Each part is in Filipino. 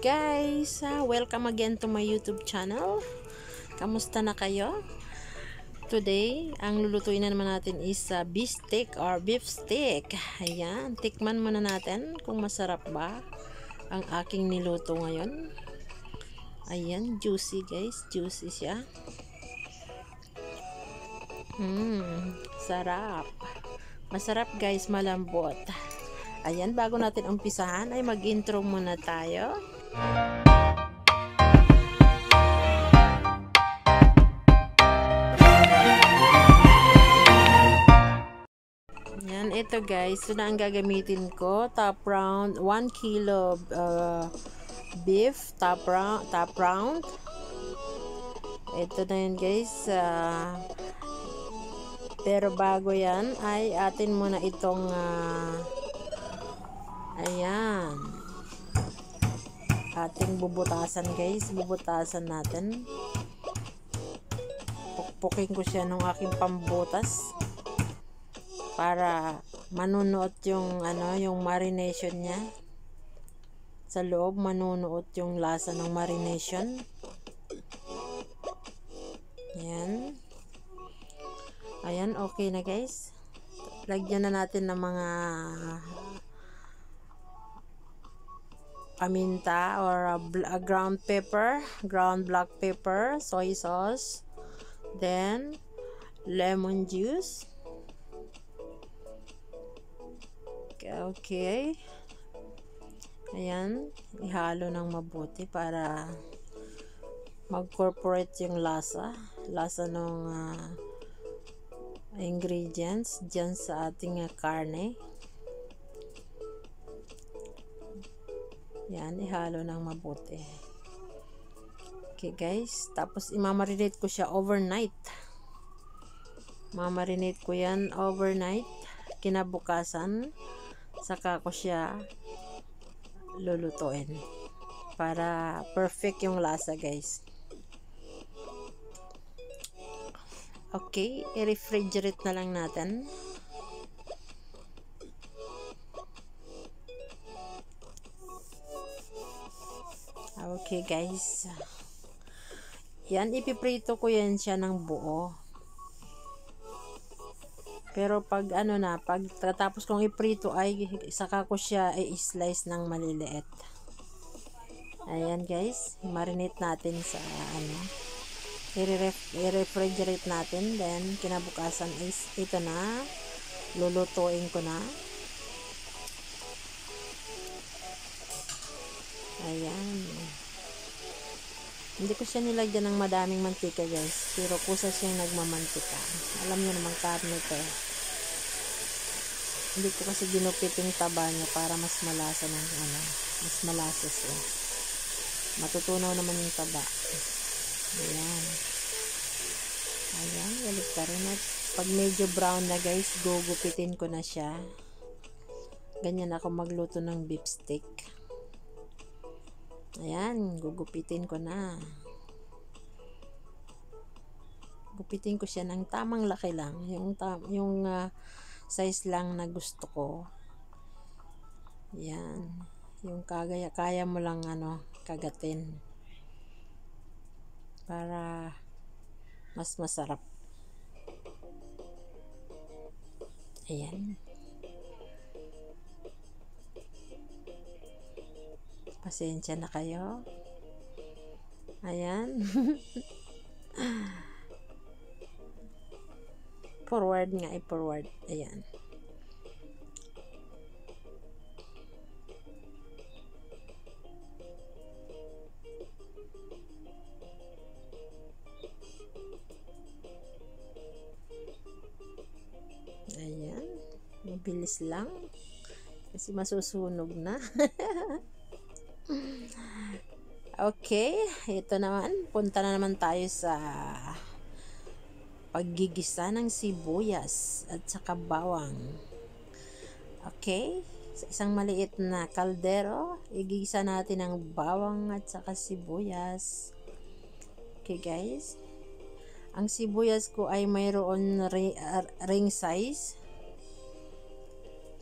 guys! Uh, welcome again to my YouTube channel. Kamusta na kayo? Today, ang lulutuin na naman natin is uh, beef steak or beef steak. Ayan, tikman muna natin kung masarap ba ang aking niluto ngayon. Ayan, juicy guys. Juicy siya. Mmm, sarap. Masarap guys, malambot. Ayan, bago natin umpisahan ay mag-intro muna tayo. Yan, ito guys. Ito na ang gagamitin ko. Top round, 1 kilo uh, beef. Top round. Top round. Ito na yun guys. Uh, pero bago yan, ay atin muna itong uh, ayan ating bubutasan guys. Bubutasan natin. Pukpukin ko siya ng aking pambutas para manunuot yung ano yung marination niya. Sa loob manunuot yung lasa ng marination. Yan ayan okay na guys. Lagyan na natin ng mga paminta or a, a ground pepper, ground black pepper, soy sauce, then lemon juice. Okay. Ayan, ihalo ng mabuti para mag-corporate yung lasa, lasa ng uh, ingredients dyan sa ating uh, karne. Yan, ihalo ng mabuti. Okay guys, tapos imamarinate ko siya overnight. Mamarinate ko yan overnight. Kinabukasan, saka ko siya lulutuin. Para perfect yung lasa guys. Okay, i-refrigerate na lang natin. Okay guys. Yan, ipiprito ko yan siya ng buo. Pero pag ano na, pag tapos kong iprito ay saka ko siya i-slice ng maliliit. Ayan guys, marinate natin sa ano. I-refrigerate natin. Then, kinabukasan is ito na. Lulutuin ko na. Hindi ko siya nilagyan ng madaming mantika guys. Pero kusa siyang nagmamantika. Alam niyo naman karne to. Hindi ko kasi ginupit yung taba niya para mas malasa ng ano. Mas malasa siya. Matutunaw naman yung taba. Ayan. Ayan. Galit ka rin. At pag medyo brown na guys, gugupitin ko na siya. Ganyan ako magluto ng beef steak. Ayan, gugupitin ko na. Gupitin ko siya ng tamang laki lang. Yung, tam, yung uh, size lang na gusto ko. Ayan. Yung kagaya, kaya mo lang ano, kagatin. Para mas masarap. Ayan. Pasensya na kayo. Ayan. forward nga, i-forward. Ayan. Ayan. Mabilis lang. Kasi masusunog na. Okay, ito naman. Punta na naman tayo sa paggigisa ng sibuyas at saka bawang. Okay, sa isang maliit na kaldero, igisa natin ang bawang at saka sibuyas. Okay guys, ang sibuyas ko ay mayroon ring size.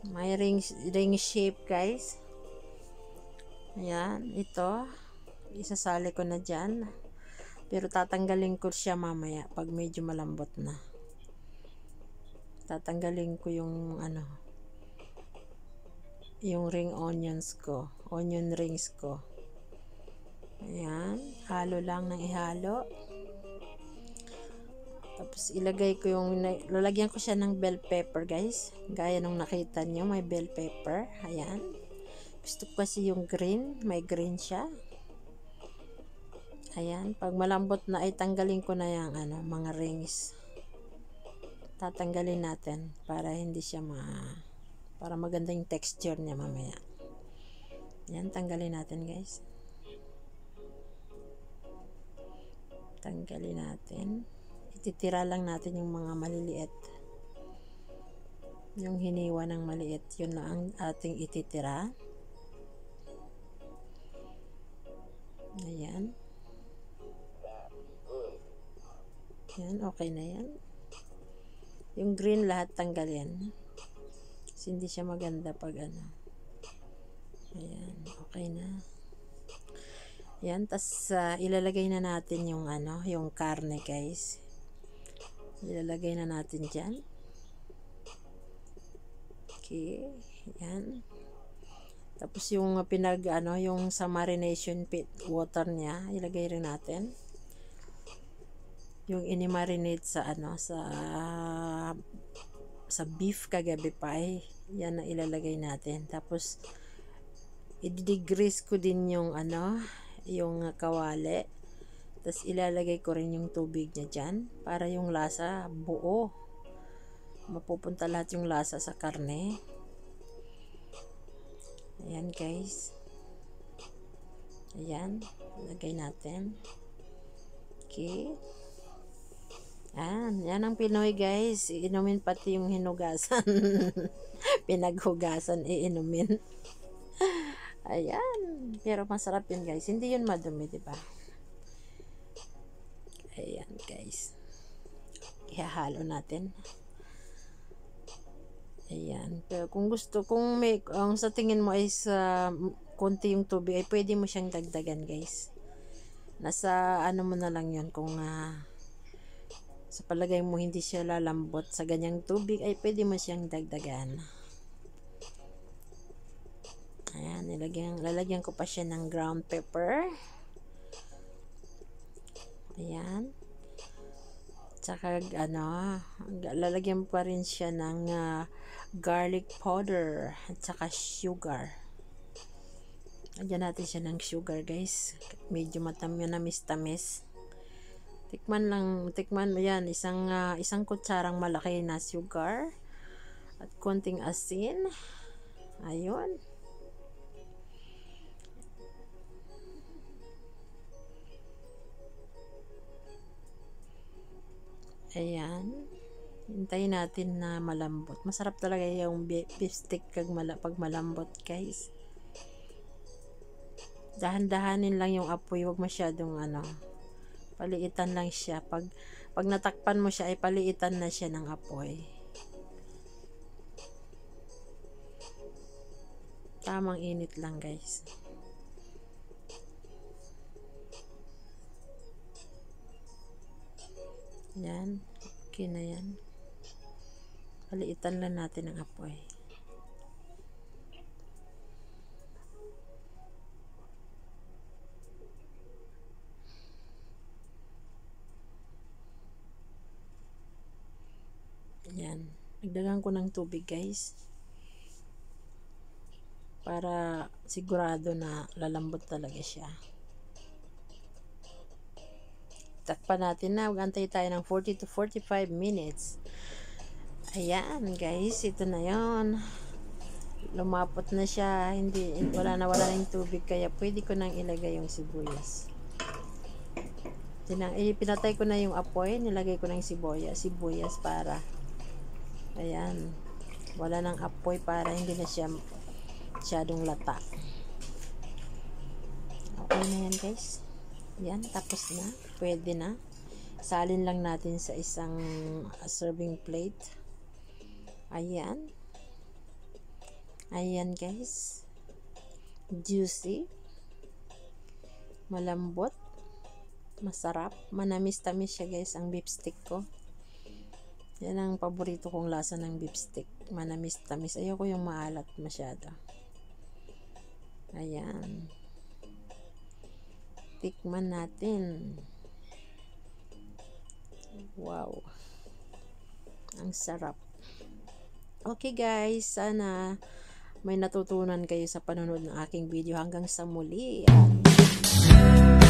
May ring, ring shape guys. Ayan, ito. Isasali ko na dyan. Pero tatanggalin ko siya mamaya pag medyo malambot na. Tatanggalin ko yung ano, yung ring onions ko. Onion rings ko. Ayan, halo lang ng ihalo. Tapos ilagay ko yung, lalagyan ko siya ng bell pepper guys. Gaya nung nakita nyo, may bell pepper. Ayan. Gusto ko kasi yung green, may green siya. Ayan, pag malambot na ay tanggalin ko na yung ano, mga rings. Tatanggalin natin para hindi siya ma para maganda yung texture niya mamaya. Ayan, tanggalin natin guys. Tanggalin natin. Ititira lang natin yung mga maliliit. Yung hiniwa ng maliit, yun na ang ating ititira. Ayan. Yan, okay na yan. Yung green lahat tanggalin. Kasi hindi siya maganda pag ano. Ayan, okay na. Yan, tas uh, ilalagay na natin yung ano, yung karne guys. Ilalagay na natin dyan. Okay, yan. Tapos yung pinag ano, yung sa marination pit water niya, ilagay rin natin yung ini-marinate sa ano sa sa beef kagabi pa ay yan ang ilalagay natin. Tapos i-degrease ko din yung ano yung kawali. Tapos ilalagay ko rin yung tubig niya dyan para yung lasa buo. Mapupunta lahat yung lasa sa karne. Ayan guys. Ayan lagay natin. Okay yan, yan ang Pinoy guys. Iinumin pati yung hinugasan. Pinaghugasan, iinumin. Ayan. Pero masarap yun guys. Hindi yun madumi, di ba? Ayan guys. Ihahalo natin. Ayan. Pero kung gusto, kung may, ang sa tingin mo ay sa konti yung tubig, ay pwede mo siyang dagdagan guys. Nasa ano mo na lang yun kung uh, sa palagay mo hindi siya lalambot sa ganyang tubig ay pwede mo siyang dagdagan. Ayan nilagyan, lalagyan ko pa siya ng ground pepper. Ayan. Tsaka ano lalagyan pa rin siya ng uh, garlic powder at saka sugar. Lagyan natin siya ng sugar guys. Medyo matam yun na mistamis Tikman lang, tikman mo. Isang, uh, isang kutsarang malaki na sugar. At konting asin. Ayun. Ayan. Hintayin natin na malambot. Masarap talaga yung beef stick kag mala, pag malambot, guys. Dahan-dahanin lang yung apoy. Huwag masyadong ano, Paliitan lang siya. Pag, pag natakpan mo siya, ay paliitan na siya ng apoy. Tamang init lang guys. Yan. Okay na yan. Paliitan lang natin ang apoy. Yan. Nagdagan ko ng tubig guys. Para sigurado na lalambot talaga siya. Takpan natin na. Magantay tayo ng 40 to 45 minutes. Ayan guys. Ito na yon lumapot na siya hindi wala na wala ng tubig kaya pwede ko nang ilagay yung sibuyas Tinang, eh, pinatay ko na yung apoy nilagay ko ng sibuyas sibuyas para Ayan. Wala nang apoy para hindi na siya masyadong lata. Okay na yan guys. Yan. Tapos na. Pwede na. Salin lang natin sa isang serving plate. Ayan. Ayan guys. Juicy. Malambot. Masarap. Manamis-tamis siya guys ang beef stick ko. Yan ang paborito kong lasa ng beef stick. Manamis-tamis. Ayoko yung maalat masyado. Ayan. Tikman natin. Wow. Ang sarap. Okay guys, sana may natutunan kayo sa panonood ng aking video hanggang sa muli. At